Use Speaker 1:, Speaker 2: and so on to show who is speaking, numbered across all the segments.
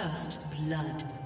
Speaker 1: First blood.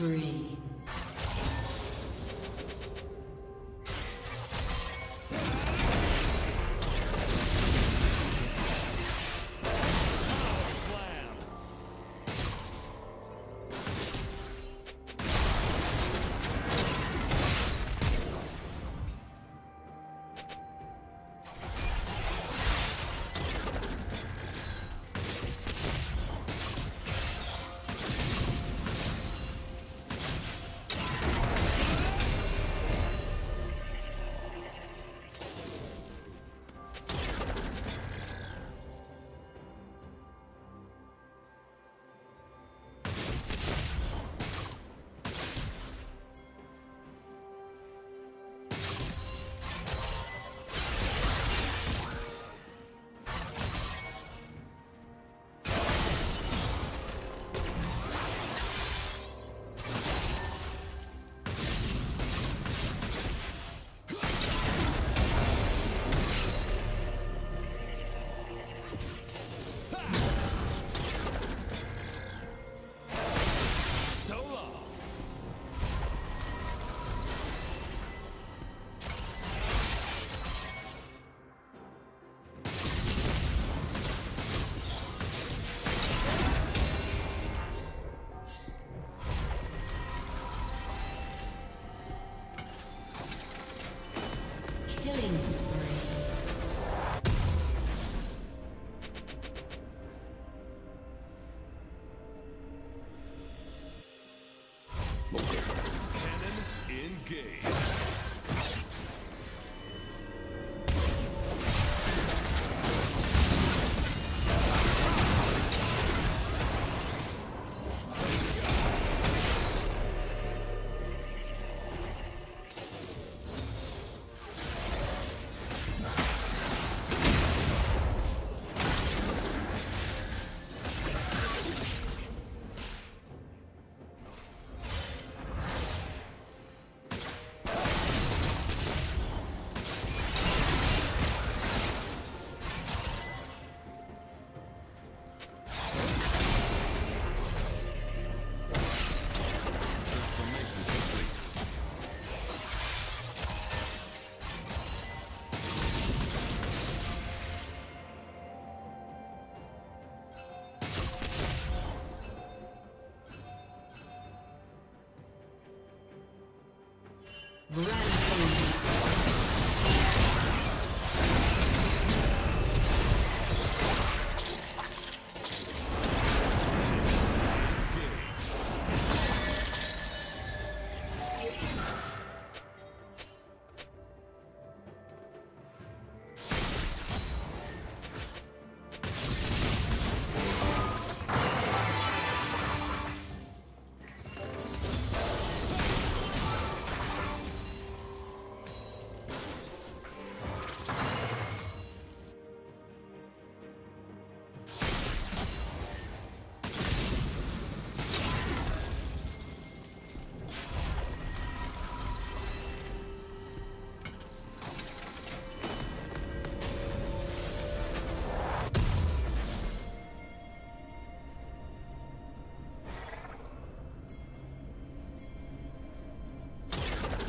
Speaker 1: Killing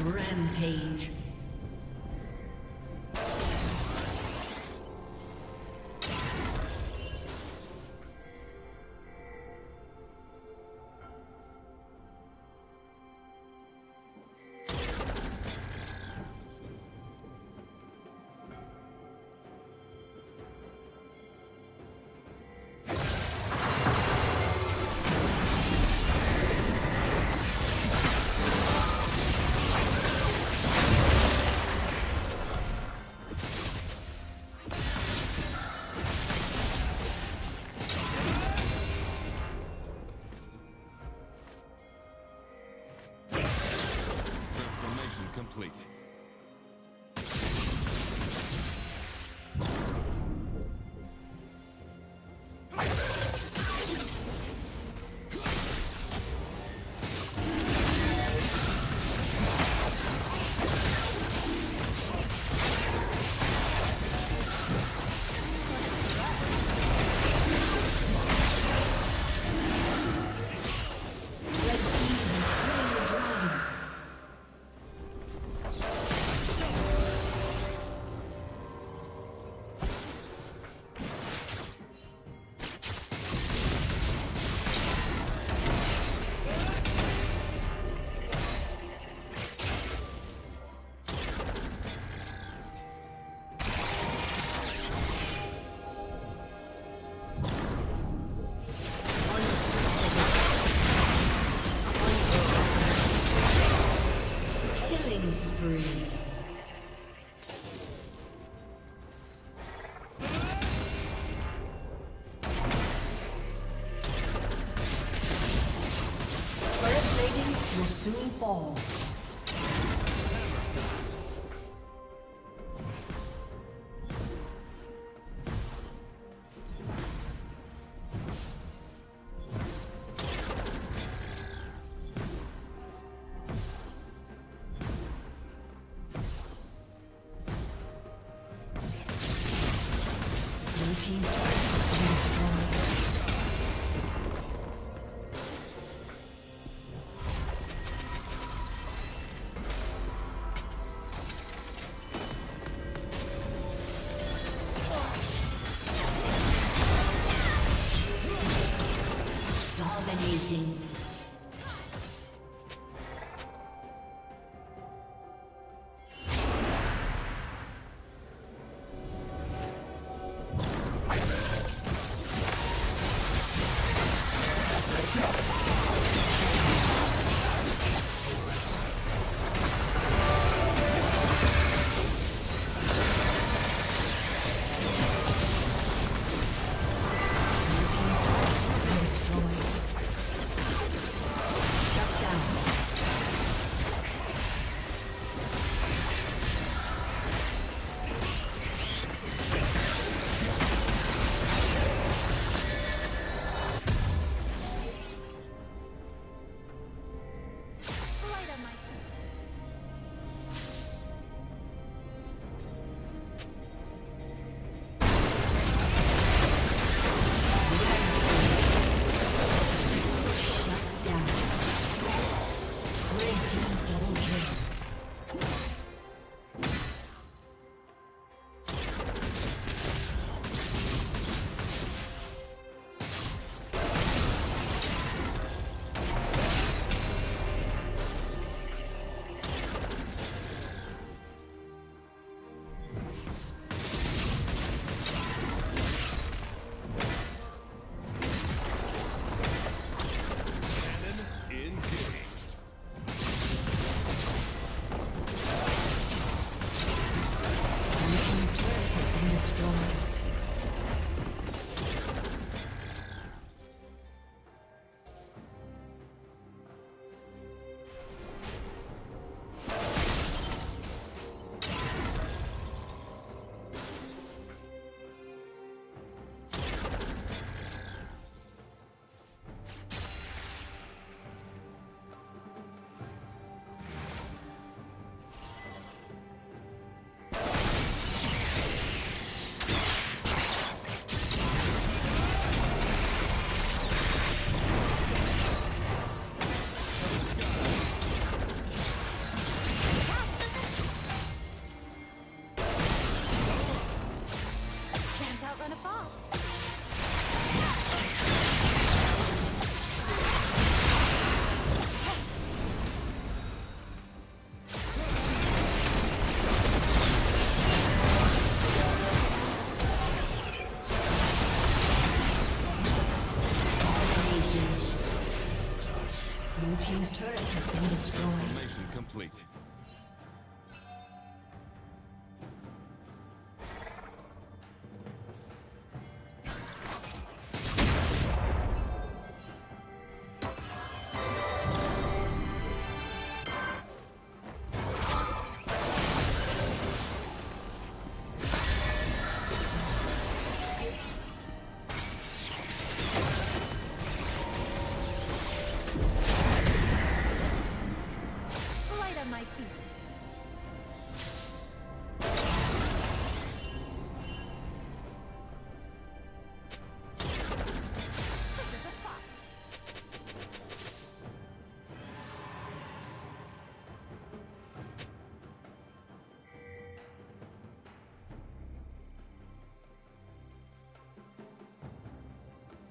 Speaker 2: Rampage.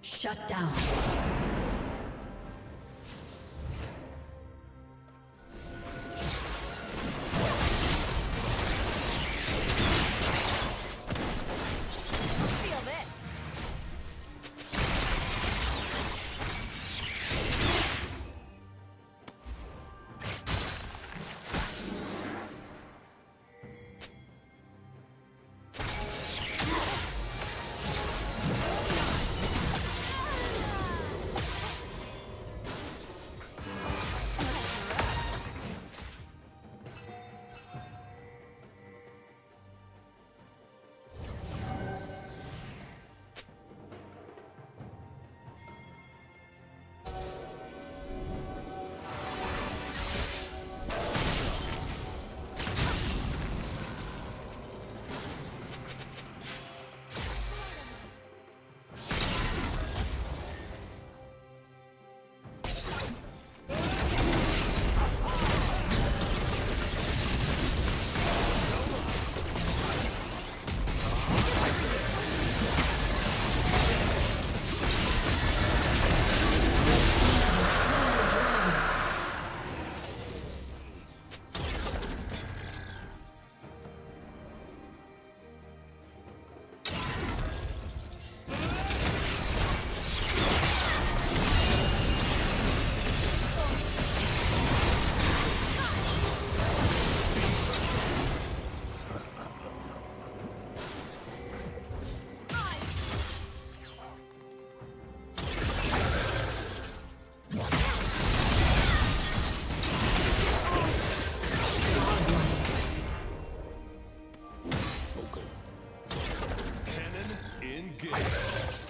Speaker 3: Shut down.
Speaker 2: Engage.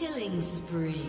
Speaker 2: Killing spree.